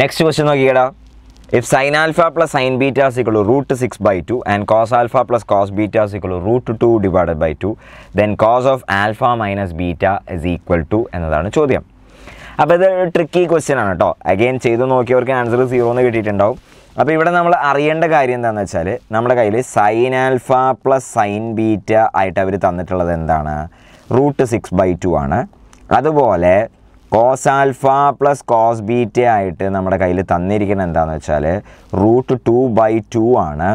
Next question നോക്കിക്കടാ if sine alpha plus sine beta equal root six by two and cos alpha plus cos beta equal root two divided by two then cos of alpha minus beta is equal to എന്നതാണ് ചോദ്യം. അപ്പോൾ ഇത് tricky question ആണ് കേട്ടോ again ചെയ്ത് നോക്കിയവർക്ക് answer zero എന്ന് കിട്ടിയിട്ടുണ്ടാവും. അപ്പോൾ ഇവിടെ നമ്മൾ അറിയേണ്ട കാര്യം എന്താണെന്ന് വെച്ചാൽ നമ്മുടെ കയ്യിൽ sine alpha plus sine beta ആയിട്ട് അവർ തന്നിട്ടുള്ളത് എന്താണ്? റൂട്ട് സിക്സ് ബൈ ടു ആണ്. അതുപോലെ cos alpha plus cos beta ആയിട്ട് നമ്മുടെ കയ്യിൽ തന്നിരിക്കുന്നത് എന്താണെന്ന് വെച്ചാൽ റൂട്ട് ടു ബൈ ടു ആണ്.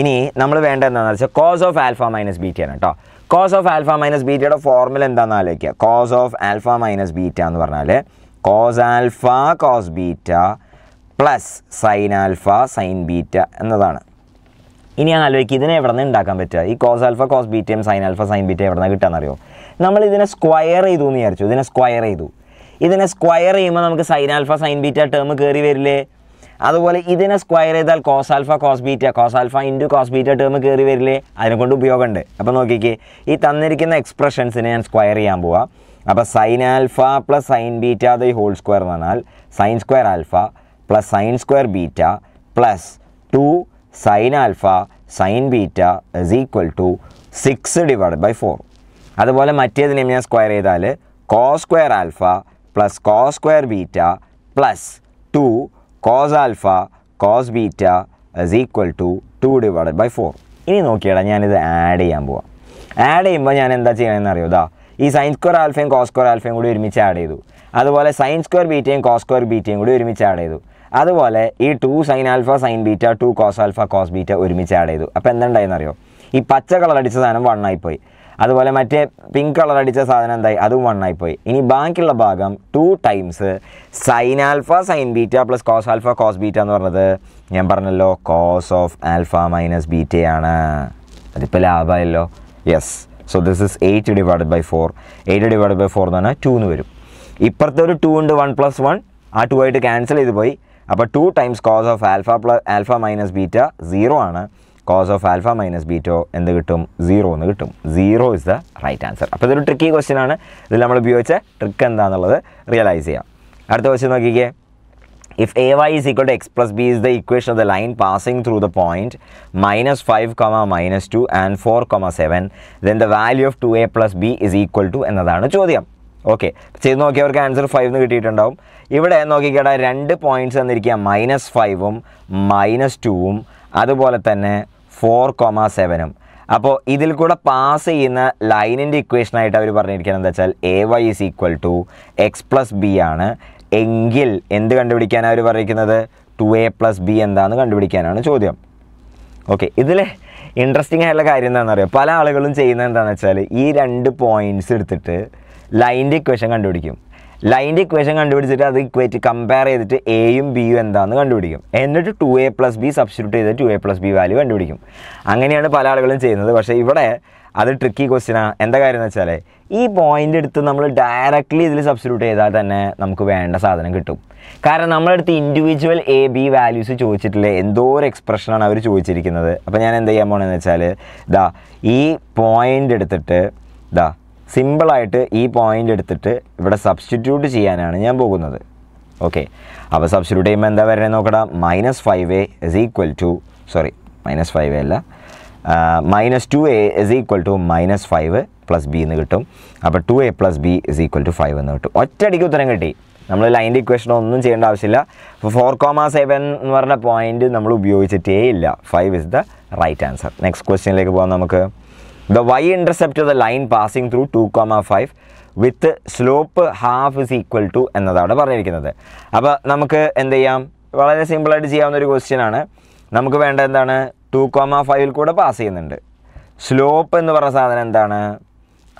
ഇനി നമ്മൾ വേണ്ട എന്താണെന്ന് വെച്ചാൽ cos of alpha minus beta ആണ് കേട്ടോ കോസ് ഓഫ് ആൽഫ മൈനസ് ബീറ്റയുടെ ഫോർമുല എന്താണെന്ന് ആലോചിക്കുക cos of alpha minus beta എന്ന് പറഞ്ഞാൽ cos alpha cos beta plus sine alpha sine beta എന്നതാണ്. ഇനി ആലോചിക്കുക ഇതിനെ എവിടെ നിന്ന് ഉണ്ടാക്കാൻ പറ്റുക? ഈ കോസ് ആൽഫ കോസ് ബീറ്റയും സൈൻ ആൽഫ സൈൻ ബീറ്റ എവിടെ നിന്ന് കിട്ടാമെന്നറിയോ നമ്മൾ ഇതിനെ സ്ക്വയർ ചെയ്തു എന്ന് വിചാരിച്ചു. ഇതിനെ സ്ക്വയർ ചെയ്തു. ഇതിനെ സ്ക്വയർ ചെയ്യുമ്പോൾ നമുക്ക് sine alpha sine beta term കയറി വരില്ലേ? അതുപോലെ ഇതിനെ സ്ക്വയർ ചെയ്താൽ cos alpha cos beta cos alpha into cos beta term കയറി വരില്ലേ? അതിനെ കൊണ്ട് ഉപയോഗമുണ്ട്. അപ്പോൾ നോക്കിക്കേ ഈ തന്നിരിക്കുന്ന എക്സ്പ്രഷൻസിനെ ഞാൻ സ്ക്വയർ ചെയ്യാൻ പോവാം. അപ്പോൾ sine alpha plus sine beta the whole square എന്ന് പറഞ്ഞാൽ sine square alpha plus sine square beta plus two sine alpha sine beta is equal to six divide by four അതുപോലെ മറ്റേതിനെയും ഞാൻ സ്ക്വയർ ചെയ്താൽ cos square alpha plus cos square beta plus two cos alpha cos beta is equal to two divide by four ഇനി നോക്കിയടാ ഞാനിത് add ചെയ്യാൻ പോവാം. Add ചെയ്യുമ്പോൾ ഞാൻ എന്താ ചെയ്യണമെന്ന് അറിയോ? ഇതാ ഈ സൈൻ സ്ക്വയർ ആൽഫയും കോസ് സ്ക്വയർ ആൽഫയും കൂടി ഒരുമിച്ച് ആഡ് ചെയ്തു. അതുപോലെ സൈൻ സ്ക്വയർ ബീറ്റയും കോസ് സ്ക്വയർ ബീറ്റയും കൂടി ഒരുമിച്ച് ആഡ് ചെയ്തു. അതുപോലെ ഈ two sine alpha sine beta two cos alpha cos beta ഒരുമിച്ച് ആഡ് ചെയ്തു. അപ്പോൾ എന്തുണ്ടായെന്ന് അറിയോ ഈ പച്ച കളർ അടിച്ച സാധനം വണ്ണായിപ്പോയി അതുപോലെ മറ്റേ പിങ്ക് കളർ അടിച്ച സാധനം എന്തായി? അതും വൺ പോയി ഇനി ബാക്കിയുള്ള ഭാഗം two times sine alpha sine beta plus cos alpha cos beta എന്ന് പറഞ്ഞത് ഞാൻ പറഞ്ഞല്ലോ കോസ് ഓഫ് ആൽഫ മൈനസ് ബീറ്റയാണ് അതിപ്പോൾ ലാഭമായല്ലോ yes so this is eight divided by four eight divided by four എന്ന് പറഞ്ഞാൽ ടു എന്ന് വരും. ഇപ്പുറത്തെ ഒരു ടു ഉണ്ട് വൺ പ്ലസ് വൺ ആ ടു ആയിട്ട് ക്യാൻസൽ ചെയ്ത് പോയി. അപ്പോൾ two times cos of alpha plus alpha minus beta zero ആണ്. കോസ് ഓഫ് ആൽഫ മൈനസ് ബീറ്റോ എന്ത് കിട്ടും? സീറോ എന്ന് കിട്ടും. Zero is the right answer അപ്പോൾ ഇതൊരു ട്രിക്കി ക്വസ്റ്റ്യൻ ആണ്. ഇതിൽ നമ്മൾ ഉപയോഗിച്ച ട്രിക്ക് എന്താണെന്നുള്ളത് റിയലൈസ് ചെയ്യാം. അടുത്ത ക്വസ്റ്റ്യൻ നോക്കിക്കേ. If a y is is to x plus b is the equation of the line line through the the minus five 5 comma minus 2 and 4 comma 7 then the value of 2a plus b is equal to എന്നതാണ് ചോദ്യം. Okay ചെയ്ത് നോക്കിയവർക്ക് answer five എന്ന് കിട്ടിയിട്ടുണ്ടാവും. ഇവിടെ നോക്കിക്കേടാ രണ്ട് points തന്നിരിക്കുക. Minus ഫൈവും മൈനസ് ടുവും അതുപോലെ തന്നെ ഫോർ കോമ സെവനും. അപ്പോൾ ഇതിൽ കൂടെ പാസ് ചെയ്യുന്ന ലൈനിന്റെ ഇക്വേഷനായിട്ട് അവർ പറഞ്ഞിരിക്കുന്നത് എന്താ വെച്ചാൽ a y is equal to x plus b ആണ്. എങ്കിൽ എന്ത് കണ്ടുപിടിക്കാനാണ് അവർ പറഞ്ഞിരിക്കുന്നത്? ടു എ പ്ലസ് ബി എന്താണെന്ന് കണ്ടുപിടിക്കാനാണ് ചോദ്യം. ഓക്കെ ഇതിൽ ഇൻട്രസ്റ്റിംഗ് ആയിട്ടുള്ള കാര്യം എന്താണെന്ന് അറിയാം? പല ആളുകളും ചെയ്യുന്നത് എന്താണെന്ന് വെച്ചാൽ ഈ രണ്ട് പോയിന്റ്സ് എടുത്തിട്ട് ലൈന്റെ ഇക്വേഷൻ കണ്ടുപിടിക്കും. ലൈന്റെ ഇക്വേഷൻ കണ്ടുപിടിച്ചിട്ട് അത് ഇക്വേറ്റ് കമ്പയർ ചെയ്തിട്ട് എയും ബിയും എന്താണെന്ന് കണ്ടുപിടിക്കും. എന്നിട്ട് two a plus b substitute ചെയ്ത് two a plus b value കണ്ടുപിടിക്കും. അങ്ങനെയാണ് പല ആളുകളും ചെയ്യുന്നത്. പക്ഷേ ഇവിടെ അത് ട്രിക്കി ക്വസ്റ്റ്യനാണ് എന്താ കാര്യം എന്ന് വെച്ചാൽ ഈ പോയിന്റ് എടുത്ത് നമ്മൾ ഡയറക്റ്റ്ലി ഇതിൽ സബ്സ്റ്റിറ്റ്യൂട്ട് ചെയ്താൽ തന്നെ നമുക്ക് വേണ്ട സാധനം കിട്ടും. കാരണം നമ്മളെടുത്ത് ഇൻഡിവിജ്വൽ എ ബി വാല്യൂസ് ചോദിച്ചിട്ടില്ല എന്തോ ഒരു എക്സ്പ്രഷനാണ് അവർ ചോദിച്ചിരിക്കുന്നത്. അപ്പോൾ ഞാൻ എന്താ ചെയ്യാൻ പോകണമെന്ന് വെച്ചാൽ ദാ ഈ പോയിന്റ് എടുത്തിട്ട് ദാ സിമ്പിളായിട്ട് ഈ പോയിന്റ് എടുത്തിട്ട് ഇവിടെ സബ്സ്റ്റിറ്റ്യൂട്ട് ചെയ്യാനാണ് ഞാൻ പോകുന്നത്. ഓക്കെ അപ്പോൾ സബ്സ്റ്റിറ്റ്യൂട്ട് ചെയ്യുമ്പോൾ എന്താ വരണേ നോക്കടാ? Minus five a is equal to sorry minus five a അല്ല. Minus two a is equal to minus five plus b എന്ന് കിട്ടും. അപ്പോൾ two a plus b is equal to five എന്ന് കിട്ടും. ഒറ്റയടിക്ക് ഉത്തരം കിട്ടി. നമ്മൾ ലൈന്റെ ഇക്വേഷൻ ഒന്നും ചെയ്യേണ്ട ആവശ്യമില്ല. അപ്പോൾ ഫോർ കോമ സെവൻ എന്ന് പറഞ്ഞ പോയിന്റ് നമ്മൾ ഉപയോഗിച്ചിട്ടേ ഇല്ല. Five is the right answer next ക്വസ്റ്റ്യനിലേക്ക് പോകാം നമുക്ക്. The y-intercept of the line passing through comma five with slope half is equal to എന്നതാണ് പറഞ്ഞിരിക്കുന്നത്. അപ്പോൾ നമുക്ക് എന്ത് ചെയ്യാം? വളരെ സിമ്പിളായിട്ട് ചെയ്യാവുന്ന ഒരു ക്വസ്റ്റ്യൻ ആണ്. നമുക്ക് വേണ്ട എന്താണ്? ടു കോമ ഫൈവിൽ കൂടെ പാസ് ചെയ്യുന്നുണ്ട്. സ്ലോപ്പ് എന്ന് പറഞ്ഞ സാധനം എന്താണ്?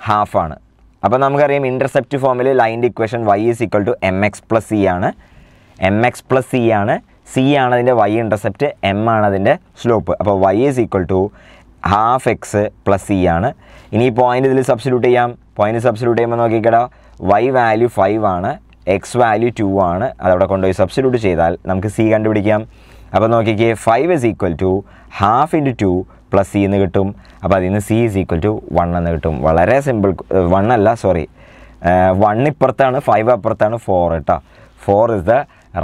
ഹാഫാണ് അപ്പോൾ നമുക്കറിയാം ഇന്റർസെപ്റ്റ് ഫോമിൽ ലൈന്റെ equation y is equal to m x plus c ആണ്. എം എക്സ് പ്ലസ് സി ആണ്. സി ആണ് അതിന്റെ വൈ ഇന്റർസെപ്റ്റ് എം ആണ് അതിന്റെ സ്ലോപ്പ് അപ്പോൾ y is equal to half x plus c ആണ്. ഇനി ഈ പോയിന്റ് ഇതിൽ സബ്സ്റ്റിറ്റ്യൂട്ട് ചെയ്യാം. പോയിന്റ് സബ്സ്റ്റിറ്റ്യൂട്ട് ചെയ്യുമ്പോൾ നോക്കിക്കടാ വൈ വാല്യൂ ഫൈവ് ആണ് എക്സ് വാല്യൂ ടു ആണ്. അതവിടെ കൊണ്ടുപോയി സബ്സ്റ്റിറ്റ്യൂട്ട് ചെയ്താൽ നമുക്ക് സി കണ്ടുപിടിക്കാം. അപ്പോൾ നോക്കിക്കേ five is equal to half into two plus c എന്ന് കിട്ടും. അപ്പോൾ അതിൽ നിന്ന് c is equal to one എന്ന് കിട്ടും. വളരെ സിമ്പിൾ വൺ അല്ല സോറി വൺ ഇപ്പുറത്താണ് ഫൈവ് അപ്പുറത്താണ് ഫോർ കേട്ടോ four is the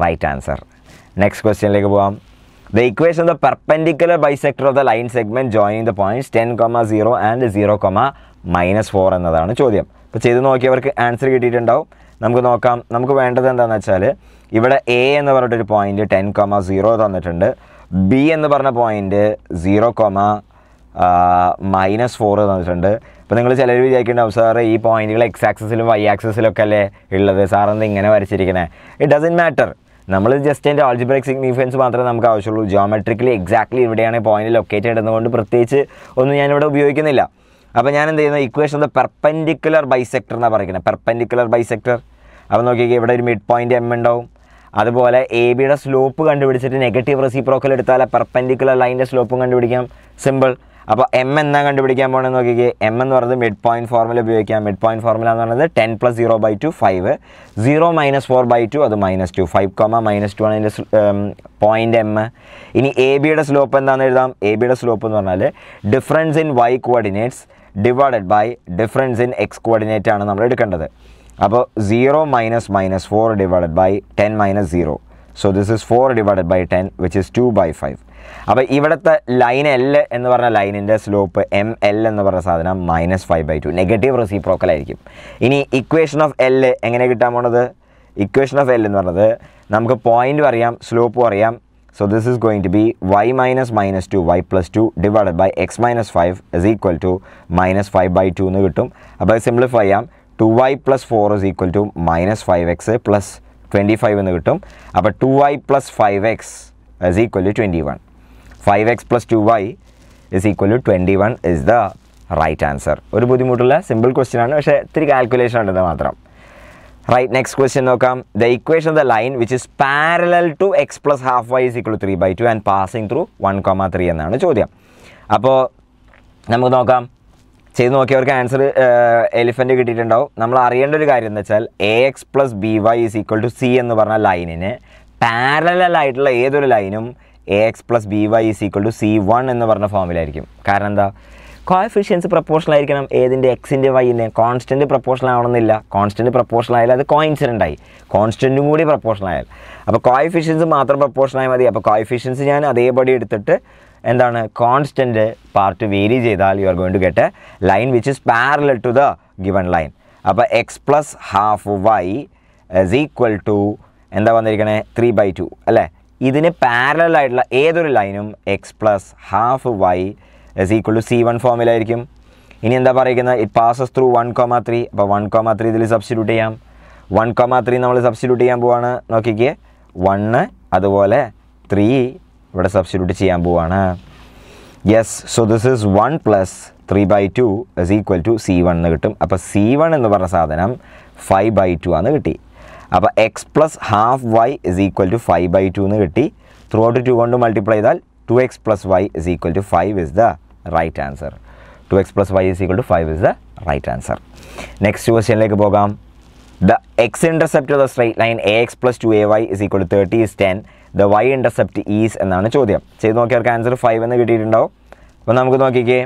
right answer next ക്വസ്റ്റ്യനിലേക്ക് പോവാം. The perpendicular bisector of the line segment joining the points ten comma zero and zero comma minus four എന്നതാണ് ചോദ്യം. അപ്പോൾ ചെയ്ത് നോക്കിയവർക്ക് ആൻസർ കിട്ടിയിട്ടുണ്ടാവും. നമുക്ക് നോക്കാം. നമുക്ക് വേണ്ടത് എന്താണെന്ന് വെച്ചാൽ ഇവിടെ എ എന്ന് പറഞ്ഞിട്ടൊരു പോയിന്റ് ടെൻ കൊമ സീറോ തന്നിട്ടുണ്ട്. ബി എന്ന് പറഞ്ഞ point zero comma minus four തന്നിട്ടുണ്ട്. ഇപ്പോൾ നിങ്ങൾ ചിലർ വിചാരിക്കുന്നുണ്ടാവും സാറ് ഈ പോയിന്റുകൾ എക്സ് ആക്സസിലും വൈ ആക്സസിലൊക്കെ അല്ലേ ഉള്ളത്? സാറെന്ത് ഇങ്ങനെ വരച്ചിരിക്കണേ? ഇറ്റ് ഡസൻ മാറ്റർ നമ്മൾ ജസ്റ്റ് അതിന്റെ ആൾജിബ്രിക് സിഗ്നിഫിക്കൻസ് മാത്രമേ നമുക്ക് ആവശ്യമുള്ളൂ. ജോമെട്രിക്കലി എക്സാക്ട്ലി ഇവിടെയാണ് പോയിന്റ് ലൊക്കേറ്റ് ഇടുന്നതുകൊണ്ട് പ്രത്യേകിച്ച് ഒന്നും ഞാനിവിടെ ഉപയോഗിക്കുന്നില്ല. അപ്പോൾ ഞാൻ എന്ത് ചെയ്യുന്നത് ഇക്വേഷൻ ദ പെർപെൻഡിക്കുലർ ബൈസെക്ടർ എന്നാണ് പറയുന്നത്. പെർപെൻഡിക്കുലർ ബൈസെക്ടർ അപ്പോൾ നോക്കിക്കേ ഇവിടെ ഒരു മിഡ് പോയിന്റ് എം ഉണ്ടാവും. അതുപോലെ എ ബിയുടെ സ്ലോപ്പ് കണ്ടുപിടിച്ചിട്ട് നെഗറ്റീവ് റെസിപ്രോക്കൽ എടുത്താൽ പെർപെൻഡിക്കുലർ ലൈന്റെ സ്ലോപ്പും കണ്ടുപിടിക്കാം. സിമ്പിൾ അപ്പോൾ എം എന്നാ കണ്ടുപിടിക്കാൻ പോകണമെന്ന് നോക്കിക്കേ. എം എന്ന് പറയുന്നത് മിഡ് പോയിന്റ് ഫോർമുല ഉപയോഗിക്കാം. മിഡ് പോയിന്റ് ഫോർമുല എന്ന് പറയുന്നത് ten plus zero by two five zero minus four by two അത് minus two five comma minus two ആണ് അതിന്റെ പോയിന്റ് എം ഇനി എ ബിയുടെ സ്ലോപ്പ് എന്താണെന്ന് എഴുതാം. എ ബിയുടെ സ്ലോപ്പ് എന്ന് പറഞ്ഞാൽ difference in y coordinates divided by difference in x coordinate ആണ് നമ്മൾ എടുക്കേണ്ടത്. അപ്പോൾ zero minus minus four divided by ten minus zero so this is four divided by ten which is two by five അപ്പോൾ ഇവിടുത്തെ line L എന്ന് പറഞ്ഞ ലൈനിന്റെ slope M L എന്ന് പറഞ്ഞ സാധനം minus five by two negative reciprocal ആയിരിക്കും. ഇനി ഇക്വേഷൻ ഓഫ് എൽ എങ്ങനെ കിട്ടാൻ പോണത്? ഇക്വേഷൻ ഓഫ് എൽ എന്ന് പറഞ്ഞത് നമുക്ക് പോയിന്റും അറിയാം സ്ലോപ്പും അറിയാം. So this is going to be y minus minus two y plus two divided by x minus five is equal to minus five by two എന്ന് കിട്ടും. അപ്പോൾ സിംപ്ലിഫൈ ചെയ്യാം. Two y plus four is equal to minus five x plus twenty five എന്ന് കിട്ടും. അപ്പോൾ two y plus five x is equal to twenty one five x plus two y is equal to twenty one is the right answer ഒരു ബുദ്ധിമുട്ടുള്ള simple question ആണ് പക്ഷേ ഇത്തിരി calculation ഉണ്ടെന്ന് മാത്രം. റൈറ്റ് നെക്സ്റ്റ് ക്വസ്റ്റ്യൻ നോക്കാം. The equation of the line which is parallel to x plus half y is equal three by two and passing through one comma three എന്നാണ് ചോദ്യം. അപ്പോൾ നമുക്ക് നോക്കാം. ചെയ്ത് നോക്കിയവർക്ക് ആൻസർ എലിഫന്റ് കിട്ടിയിട്ടുണ്ടാവും. നമ്മൾ അറിയേണ്ട ഒരു കാര്യം എന്ന് വെച്ചാൽ a x plus b y is equal to c എന്ന് പറഞ്ഞ ലൈനിന് പാരലായിട്ടുള്ള ഏതൊരു ലൈനും a x plus b y is equal to c one എന്ന് പറഞ്ഞ ഫോമിലായിരിക്കും കാരണം എന്താ? കോയഫിഷ്യൻസ് പ്രപ്പോർഷണൽ ആയിരിക്കണം. ഏതിന്റെ എക്സിന്റെ വൈന്റെ കോൺസ്റ്റന്റ് പ്രപ്പോർഷണൽ ആവണമെന്നില്ല. കോൺസ്റ്റന്റ് പ്രപ്പോർഷണൽ ആയാൽ അത് കോയിൻസിഡന്റ് ആയി. കോൺസ്റ്റന്റും കൂടി പ്രപ്പോർഷണൽ ആയാൽ. അപ്പോൾ കോയഫിഷ്യൻസ് മാത്രം പ്രപ്പോർഷണൽ ആയാൽ മതി. അപ്പോൾ കോയഫിഷ്യൻസ് ഞാൻ അതേപടി എടുത്തിട്ട് എന്താണ്? കോൺസ്റ്റന്റ് പാർട്ട് വേരി ചെയ്താൽ you are going to get a line which is parallel to the given line അപ്പോൾ x plus half y is equal to എന്താ വന്നിരിക്കണേ? ത്രീ ബൈ ടു അല്ലേ? ഇതിന് പാരലൽ ആയിട്ടുള്ള ഏതൊരു ലൈനും x plus half y is equal to c one ഫോമിലായിരിക്കും ഇനി എന്താ പറയുന്നത്? It passes through one comma three അപ്പോൾ വൺ കോമ ത്രീ ഇതിൽ സബ്സ്റ്റിറ്റ്യൂട്ട് ചെയ്യാം. വൺ കോമ ത്രീ നമ്മൾ സബ്സ്റ്റിറ്റ്യൂട്ട് ചെയ്യാൻ പോവാണ്. നോക്കിക്കേ. വണ്ണ് അതുപോലെ ത്രീ ഇവിടെ സബ്സ്റ്റിറ്റ്യൂട്ട് ചെയ്യാൻ പോവാണ്. Yes so this is one plus three by two is equal to c one എന്ന് കിട്ടും. അപ്പോൾ സി വൺ എന്ന് പറഞ്ഞ സാധനം ഫൈവ് ബൈ ടു ആണ് കിട്ടി. അപ്പോൾ x plus half y is equal to five by two എന്ന് കിട്ടി. ത്രൂ ഔട്ട് ടു കൊണ്ട് മൾട്ടിപ്ലൈ ചെയ്താൽ two x plus y is equal to five is the right answer two x plus y is equal to five is the right answer next ക്വസ്റ്റ്യനിലേക്ക് പോകാം. The x intercept of the straight line a x plus two a y is equal to thirty is ten the y intercept is എന്നാണ് ചോദ്യം. ചെയ്ത് നോക്കിയവർക്ക് answer five എന്ന് കിട്ടിയിട്ടുണ്ടാവും. അപ്പോൾ നമുക്ക് നോക്കിക്കേ.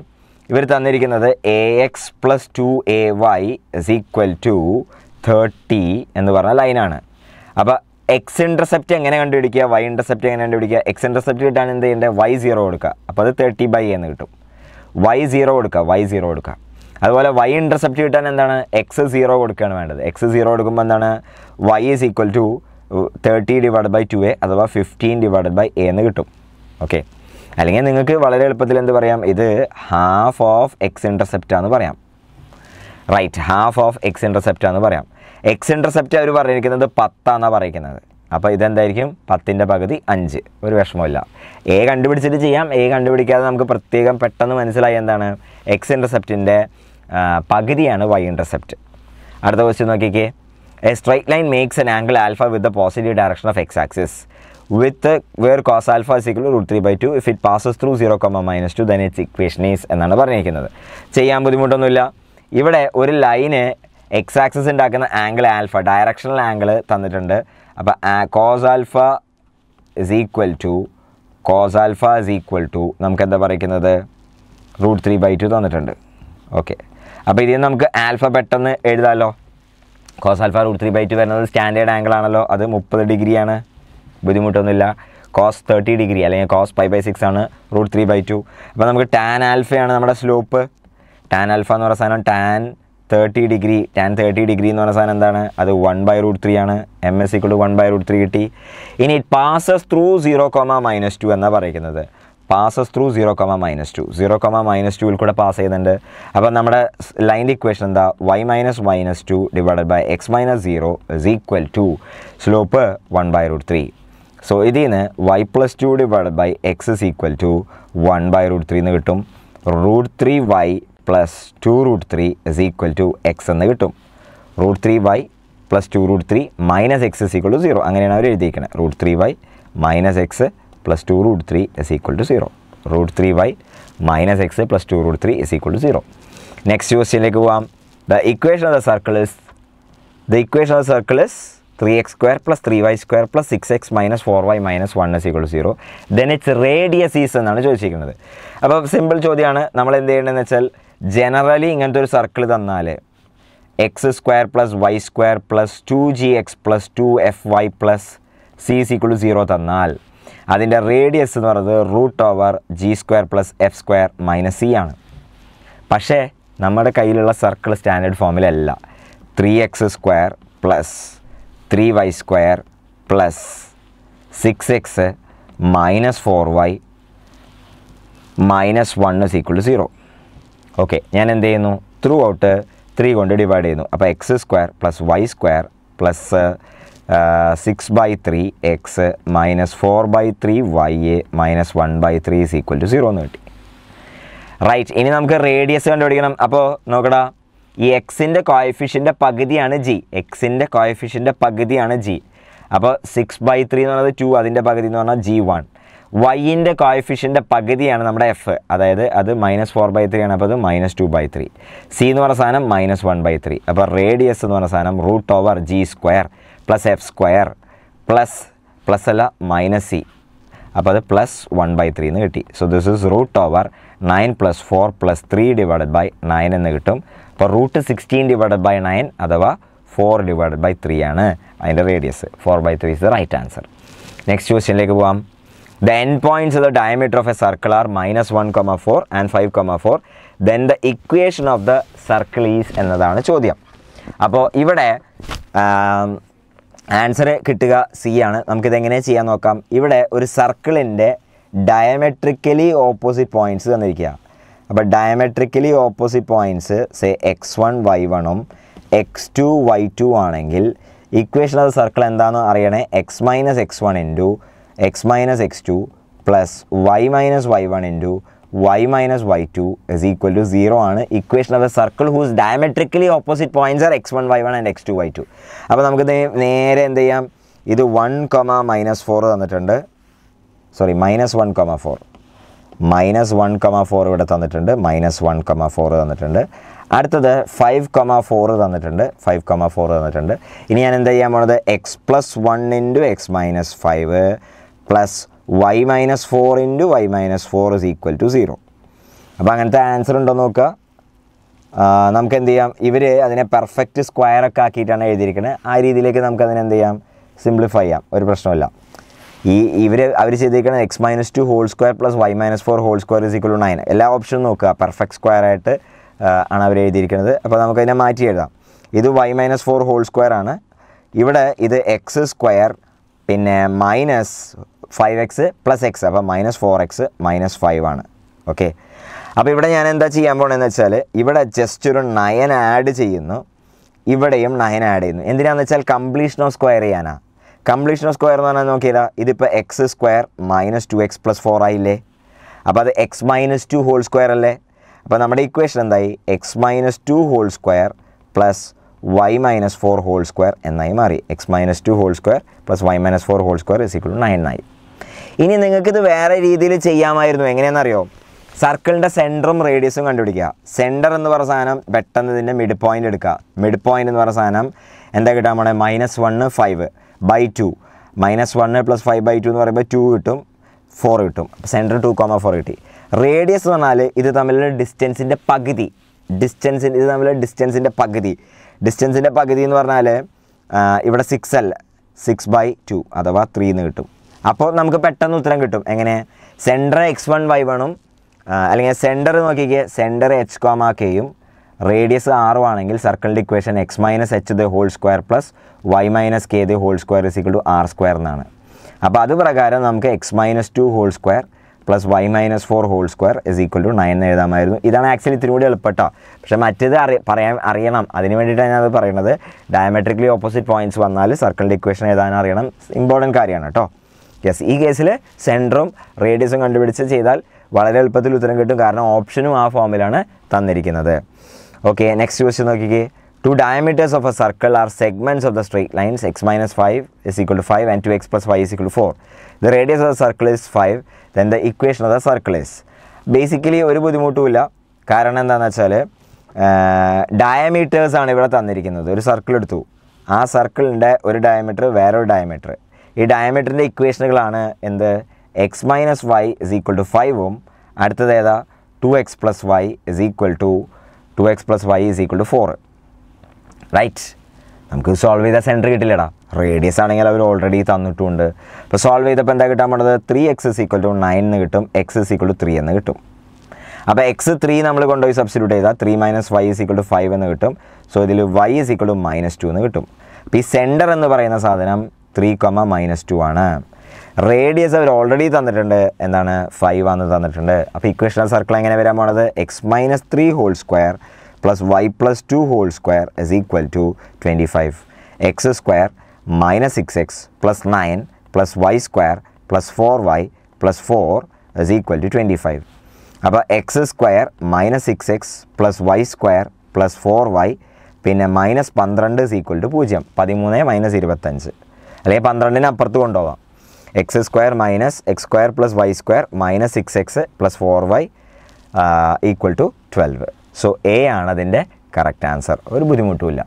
ഇവർ തന്നിരിക്കുന്നത് a x plus two a y is equal to thirty എന്ന് പറഞ്ഞ ലൈനാണ് അപ്പോൾ എക്സ് ഇന്റർസെപ്റ്റ് എങ്ങനെ കണ്ടുപിടിക്കുക? വൈ ഇന്റർസെപ്റ്റ് എങ്ങനെ കണ്ടുപിടിക്കുക? എക്സ് ഇന്റർസെപ്റ്റ് കിട്ടാൻ എന്ത് ചെയ്യേണ്ടത് വൈ സീറോ കൊടുക്കുക. അപ്പോൾ അത് തേർട്ടി ബൈ എന്ന് കിട്ടും. വൈ സീറോ കൊടുക്കുക. വൈ സീറോ കൊടുക്കുക. അതുപോലെ വൈ ഇന്റർസെപ്റ്റ് കിട്ടാൻ എന്താണ്? എക്സ് സീറോ കൊടുക്കുകയാണ് വേണ്ടത്. എക്സ് സീറോ കൊടുക്കുമ്പോൾ എന്താണ്? Y is equal to thirty divide by two a അഥവാ ഫിഫ്റ്റീൻ ഡിവൈഡ് ബൈ എ എന്ന് കിട്ടും. ഓക്കെ അല്ലെങ്കിൽ നിങ്ങൾക്ക് വളരെ എളുപ്പത്തിൽ എന്ത് പറയാം? ഇത് ഹാഫ് ഓഫ് എക്സ് ഇന്റർസെപ്റ്റ് ആണെന്ന് പറയാം. Right half of x intercept ആണെന്ന് പറയാം. എക്സ് ഇന്റർസെപ്റ്റ് അവർ പറഞ്ഞിരിക്കുന്നത് പത്താണെന്നാണ് പറയുന്നത്. അപ്പോൾ ഇതെന്തായിരിക്കും? പത്തിന്റെ പകുതി അഞ്ച്. ഒരു വിഷമമില്ല എ കണ്ടുപിടിച്ചിട്ട് ചെയ്യാം. എ കണ്ടുപിടിക്കാതെ നമുക്ക് പ്രത്യേകം പെട്ടെന്ന് മനസ്സിലായി എന്താണ്? എക്സ് ഇന്റർസെപ്റ്റിന്റെ പകുതിയാണ് വൈ ഇന്റർസെപ്റ്റ് അടുത്ത ക്വസ്റ്റ്യൻ നോക്കിക്കേ. A straight line makes an angle alpha with the positive direction of x axis with where cos alpha equal root three by two if it passes through zero comma minus two then its equation is എന്നാണ് പറഞ്ഞിരിക്കുന്നത്. ചെയ്യാൻ ബുദ്ധിമുട്ടൊന്നുമില്ല. ഇവിടെ ഒരു ലൈന് x axis ഉണ്ടാക്കുന്ന angle alpha directional angle തന്നിട്ടുണ്ട്. അപ്പോൾ cos alpha is equal to cos alpha is equal to നമുക്ക് എന്താ പറയുന്നത്? റൂട്ട് ത്രീ ബൈ ടു തന്നിട്ടുണ്ട്. ഓക്കെ അപ്പോൾ ഇതിൽ നമുക്ക് ആൽഫ പെട്ടെന്ന് എഴുതാമല്ലോ cos alpha root three by two വരുന്നത് സ്റ്റാൻഡേർഡ് ആംഗിൾ ആണല്ലോ. അത് മുപ്പത് ഡിഗ്രിയാണ് ബുദ്ധിമുട്ടൊന്നുമില്ല. കോസ് തേർട്ടി ഡിഗ്രി അല്ലെങ്കിൽ കോസ് ഫൈവ് ബൈ സിക്സ് ആണ് റൂട്ട് ത്രീ ബൈ ടു അപ്പോൾ നമുക്ക് ടാൻ ആൽഫയാണ് നമ്മുടെ സ്ലോപ്പ് ടാൻ ആൽഫ എന്ന് പറയുന്ന സാധനം tan thirty degree tan thirty degree എന്ന് പറയുന്ന സാധനം എന്താണ്? അത് വൺ ബൈ റൂട്ട് ത്രീ ആണ്. M is equal one by root three കിട്ടി. ഇനി it passes through zero comma minus two എന്നാണ് പറയുന്നത്. Passes through zero comma minus two zero comma minus ടുവിൽ കൂടെ പാസ് ചെയ്യുന്നുണ്ട്. അപ്പോൾ നമ്മുടെ ലൈന്റെ ഇക്വേഷൻ എന്താ? Y minus minus two divided by x minus zero is equal to slope one by root three so ഇതിൽ നിന്ന് y plus two divide by x is equal to one by root three എന്ന് കിട്ടും. Root three y plus two root three is equal to x എന്ന് കിട്ടും. Root three y plus two root three minus x is equal to zero അങ്ങനെയാണ് അവർ എഴുതിയിരിക്കുന്നത്. Root three y minus x plus two root three is equal to zero root three y minus x plus two root three is equal to zero next ക്വസ്റ്റ്യനിലേക്ക് പോവാം. The equation of the circle is the equation of circle is three x square plus three y square plus six x minus four y minus one is equal zero then its radius is എന്നാണ് ചോദിച്ചിരിക്കുന്നത്. അപ്പോൾ simple ചോദ്യമാണ്. നമ്മൾ എന്ത് ചെയ്യേണ്ടതെന്ന് വെച്ചാൽ generally ഇങ്ങനത്തെ ഒരു സർക്കിൾ തന്നാൽ x square plus y square plus two g x plus two f y plus c to zero തന്നാൽ അതിന്റെ റേഡിയസ് എന്ന് പറയുന്നത് root over g square plus f square minus c ആണ്. പക്ഷേ നമ്മുടെ കയ്യിലുള്ള circle standard ഫോമിലല്ല three x square plus three y square plus six x minus four y minus one is equal to zero okay ഞാൻ എന്ത് ചെയ്യുന്നു? Throughout three കൊണ്ട് divide ചെയ്യുന്നു. അപ്പോൾ x square plus y square plus six by three x minus four by three y a minus one by three is equal to zero എന്ന് കിട്ടി. Right ഇനി നമുക്ക് റേഡിയസ് കണ്ടുപിടിക്കണം. അപ്പോൾ നോക്കടാ ഈ എക്സിന്റെ കോയഫിഷ്യന്റെ പകുതിയാണ് ജി എക്സിന്റെ കോയഫിഷ്യന്റെ പകുതിയാണ് ജി അപ്പോൾ സിക്സ് ബൈ ത്രീ എന്ന് പറയുന്നത് ടു അതിന്റെ പകുതി എന്ന് പറഞ്ഞാൽ ജി വൺ വൈന്റെ കോയഫിഷ്യന്റെ പകുതിയാണ് നമ്മുടെ എഫ് അതായത് അത് മൈനസ് ഫോർ ബൈ ത്രീ ആണ്. അപ്പോൾ അത് minus two by three c എന്ന് പറഞ്ഞ സാധനം മൈനസ് വൺ ബൈ ത്രീ അപ്പോൾ റേഡിയസ് എന്ന് പറഞ്ഞ സാധനം root over g square plus f square plus plus അല്ല മൈനസ് സി അപ്പോൾ അത് പ്ലസ് വൺ ബൈ ത്രീ എന്ന് കിട്ടി. So this is root over nine plus four plus three divided by nine എന്ന് കിട്ടും. അപ്പോൾ root sixteen divided by nine അഥവാ four divided by three ആണ് അതിന്റെ radius four by three is the right answer next ക്വസ്റ്റ്യനിലേക്ക് പോവാം. The endpoints of the diameter of a circle are minus one comma four and five comma four then the equation of the circle is എന്നതാണ് ചോദ്യം. അപ്പോൾ ഇവിടെ answer കിട്ടുക C ആണ്. നമുക്കിത് എങ്ങനെ ചെയ്യാൻ നോക്കാം? ഇവിടെ ഒരു സർക്കിളിന്റെ ഡയമെട്രിക്കലി ഓപ്പോസിറ്റ് പോയിന്റ്സ് തന്നിരിക്കുക. അപ്പോൾ diametrically opposite points say x one y one x two y two ആണെങ്കിൽ ഇക്വേഷൻ ഓഫ് സർക്കിൾ എന്താണെന്ന് അറിയണേ? X minus x one into x minus x two y one into y minus y two is equal to zero ആണ് equation of a circle whose diametrically opposite points are x one y one and x two y two അപ്പോൾ നമുക്ക് നേരെ എന്ത് ചെയ്യാം? ഇത് one comma minus four തന്നിട്ടുണ്ട്. Sorry minus one comma four minus one comma four ഇവിടെ തന്നിട്ടുണ്ട്. Minus one comma four തന്നിട്ടുണ്ട്. അടുത്തത് ഫൈവ് കൊമ ഫോർ തന്നിട്ടുണ്ട്. ഫൈവ് കൊമ ഫോർ തന്നിട്ടുണ്ട്. ഇനി ഞാൻ എന്താ ചെയ്യാൻ പോണത്? X plus one into x minus five plus y minus four into y minus four is equal to zero അപ്പോൾ അങ്ങനത്തെ ആൻസർ ഉണ്ടോ നോക്കുക. നമുക്ക് എന്ത് ചെയ്യാം? ഇവർ അതിനെ പെർഫെക്റ്റ് സ്ക്വയർ ഒക്കെ ആക്കിയിട്ടാണ് എഴുതിയിരിക്കുന്നത് ആ രീതിയിലേക്ക് നമുക്ക് അതിനെ എന്ത് ചെയ്യാം? സിംപ്ലിഫൈ ചെയ്യാം. ഒരു പ്രശ്നമില്ല ഈ ഇവർ അവർ ചെയ്തിരിക്കുന്നത് x minus two whole square plus y minus four whole square is equal to nine എല്ലാ ഓപ്ഷനും നോക്കുക. പെർഫെക്റ്റ് സ്ക്വയർ ആയിട്ട് ആണ് അവർ എഴുതിയിരിക്കുന്നത് അപ്പോൾ നമുക്കതിനെ മാറ്റി എഴുതാം. ഇത് y minus four whole square ആണ്. ഇവിടെ ഇത് എക്സ് സ്ക്വയർ പിന്നെ minus five x plus x അപ്പോൾ minus four x minus five ആണ്. ഓക്കെ അപ്പോൾ ഇവിടെ ഞാൻ എന്താ ചെയ്യാൻ പോകണമെന്ന് വെച്ചാൽ ഇവിടെ ജസ്റ്റ് ഒരു നയൻ ആഡ് ചെയ്യുന്നു. ഇവിടെയും നയൻ ആഡ് ചെയ്യുന്നു. എന്തിനാന്ന് വെച്ചാൽ കംപ്ലീഷൻ ഓഫ് സ്ക്വയർ ചെയ്യാനാ. കംപ്ലീഷൻ ഓഫ് സ്ക്വയർ എന്ന് പറഞ്ഞാൽ നോക്കിയതാ ഇതിപ്പോൾ x square minus two x plus four ആയില്ലേ? അപ്പോൾ അത് x minus two whole square അല്ലേ? അപ്പോൾ നമ്മുടെ ഇക്വേഷൻ എന്തായി? X minus two whole square plus y minus four whole square എന്നായി മാറി. X minus two whole square plus y minus four whole square is equal to nine ആയി. ഇനി നിങ്ങൾക്കിത് വേറെ രീതിയിൽ ചെയ്യാമായിരുന്നു. എങ്ങനെയാണെന്നറിയോ? സർക്കിളിന്റെ സെന്ററും റേഡിയസും കണ്ടുപിടിക്കുക. സെന്റർ എന്ന് പറഞ്ഞ സാധനം പെട്ടെന്ന് ഇതിന്റെ മിഡ് പോയിന്റ് എടുക്കുക. മിഡ് പോയിന്റ് എന്ന് പറഞ്ഞ സാധനം എന്താ കിട്ടാൻ പോണേ minus one five by two minus one plus five by two എന്ന് പറയുമ്പോൾ ടു കിട്ടും ഫോർ കിട്ടും. സെന്റർ ടു കോമ ഫോർ കിട്ടി. റേഡിയസ് എന്ന് പറഞ്ഞാൽ ഇത് തമ്മിലുള്ള ഡിസ്റ്റൻസിന്റെ പകുതി. ഡിസ്റ്റൻസിന്റെ ഇത് തമ്മിലുള്ള ഡിസ്റ്റൻസിന്റെ പകുതി. ഡിസ്റ്റൻസിന്റെ പകുതി എന്ന് പറഞ്ഞാൽ ഇവിടെ സിക്സ് അല്ല. സിക്സ് ബൈ ടു അഥവാ ത്രീ എന്ന് കിട്ടും. അപ്പോൾ നമുക്ക് പെട്ടെന്ന് ഉത്തരം കിട്ടും. എങ്ങനെ? സെന്റർ എക്സ് വൺ വൈ വണ്ണും അല്ലെങ്കിൽ സെന്റർ നോക്കിക്കേ സെന്റർ എച്ച് കോമ കെയും റേഡിയസ് ആറും ആണെങ്കിൽ സർക്കിളിന്റെ equation x minus h the whole square plus y minus k the whole square is equal to r square എന്നാണ്. അപ്പോൾ അത് പ്രകാരം നമുക്ക് x minus two whole square plus y minus four whole square is equal to nine എന്ന് എഴുതാമായിരുന്നു. ഇതാണ് actually ഇത്തിരി കൂടി എളുപ്പട്ടോ. പക്ഷേ മറ്റേത് അറി പറയാൻ അറിയണം. അതിന് വേണ്ടിയിട്ടാണ് ഞാനത് പറയുന്നത്. ഡയമെട്രിക്കലി ഓപ്പോസിറ്റ് പോയിന്റ്സ് വന്നാൽ സർക്കിളിന്റെ ഇക്വേഷൻ എഴുതാൻ അറിയണം. ഇമ്പോർട്ടന്റ് കാര്യമാണ് കേട്ടോ യെസ് ഈ കേസിൽ സെന്ററും റേഡിയസും കണ്ടുപിടിച്ച് ചെയ്താൽ വളരെ എളുപ്പത്തിൽ ഉത്തരം കിട്ടും. കാരണം ഓപ്ഷനും ആ ഫോമിലാണ് തന്നിരിക്കുന്നത്. ഓക്കെ നെക്സ്റ്റ് ക്വസ്റ്റ്യൻ നോക്കിക്കേ. Two diameters of a circle are segments of the straight lines x minus five is equal to five and two x plus five is equal four the radius of the circle is five then the equation of the circle is basically ഒരു ബുദ്ധിമുട്ടുമില്ല കാരണം എന്താണെന്ന് വെച്ചാൽ diameters ആണ് ഇവിടെ തന്നിരിക്കുന്നത്. ഒരു circle എടുത്തു. ആ സർക്കിളിന്റെ ഒരു ഡയമീറ്റർ വേറൊരു ഡയമീറ്റർ ഈ ഡയമീറ്ററിന്റെ ഇക്വേഷനുകളാണ് എന്ത്? X minus y is equal to ഫൈവും അടുത്തത് ഏതാ? Two x plus y is equal to two x plus y is equal to four right നമുക്ക് സോൾവ് ചെയ്താൽ സെന്റർ കിട്ടില്ലടാ. റേഡിയസ് ആണെങ്കിൽ അവർ ഓൾറെഡി തന്നിട്ടുണ്ട്. അപ്പോൾ സോൾവ് ചെയ്തപ്പോൾ എന്താ കിട്ടാൻ പോണത്? Three x is equal to nine എന്ന് കിട്ടും. X is equal to three എന്ന് കിട്ടും. അപ്പോൾ എക്സ് ത്രീ നമ്മൾ കൊണ്ടുപോയി സബ്സ്റ്റിറ്റ്യൂട്ട് ചെയ്താൽ three minus y is equal to five എന്ന് കിട്ടും. സോ ഇതിൽ y is equal to minus two എന്ന് കിട്ടും. അപ്പോൾ ഈ സെന്റർ എന്ന് പറയുന്ന സാധനം ത്രീ കൊമ മൈനസ് ടു ആണ്. റേഡിയസ് അവർ ഓൾറെഡി തന്നിട്ടുണ്ട്. എന്താണ്? ഫൈവ് ആണെന്ന് തന്നിട്ടുണ്ട്. അപ്പോൾ ഇക്വേഷണൽ സർക്കിൾ എങ്ങനെ വരാൻ പോണത്? X minus three whole square plus y plus two whole square is equal to twenty five x square minus six x plus nine plus y square plus four y plus four is equal to twenty five അപ്പോൾ x square minus six x plus y square plus four y പിന്നെ minus പന്ത്രണ്ട് is equal to പൂജ്യം. പതിമൂന്ന് minus ഇരുപത്തഞ്ച്. അല്ലെങ്കിൽ പന്ത്രണ്ടിന് അപ്പുറത്ത് കൊണ്ടുപോകാം. X square minus x square plus y square minus six x plus four y equal to twelve so a ആണ് അതിന്റെ കറക്റ്റ് ആൻസർ ഒരു ബുദ്ധിമുട്ടുമില്ല